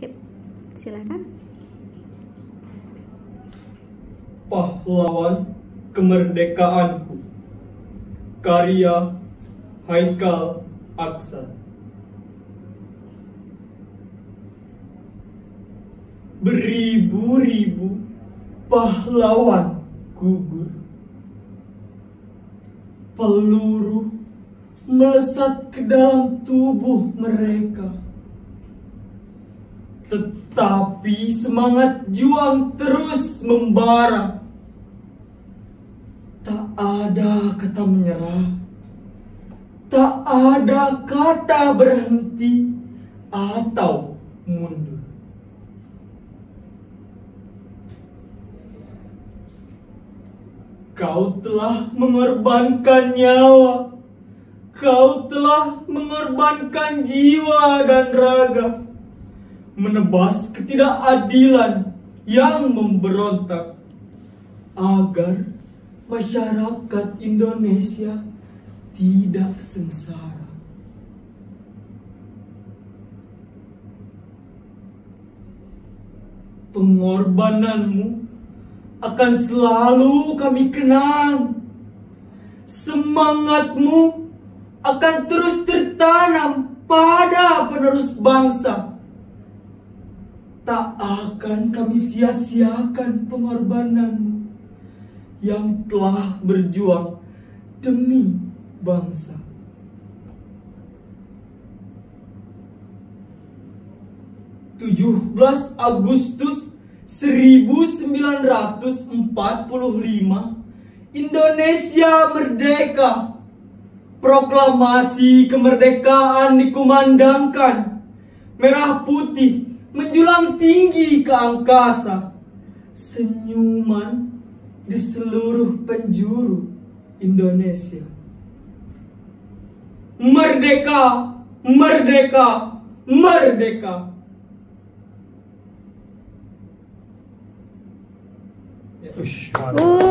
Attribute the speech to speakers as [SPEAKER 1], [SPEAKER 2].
[SPEAKER 1] Sip. Silakan.
[SPEAKER 2] Pahlawan Kemerdekaanku Karya Haikal Aksan Beribu-ribu pahlawan gugur Peluru melesat ke dalam tubuh mereka Tetapi semangat juang terus membara. Tak ada kata menyerah. Tak ada kata berhenti atau mundur. Kau telah mengorbankan nyawa. Kau telah mengorbankan jiwa dan raga Menebas ketidakadilan yang memberontak Agar masyarakat Indonesia tidak sengsara Pengorbananmu akan selalu kami kenang. Semangatmu akan terus tertanam pada penerus bangsa. Tak akan kami sia-siakan pengorbananmu yang telah berjuang demi bangsa. Tujuh belas Agustus 1945 Indonesia merdeka Proklamasi kemerdekaan dikumandangkan Merah putih menjulang tinggi ke angkasa. Senyuman di seluruh penjuru Indonesia. Merdeka, merdeka, merdeka.
[SPEAKER 3] Ush,
[SPEAKER 1] Uh.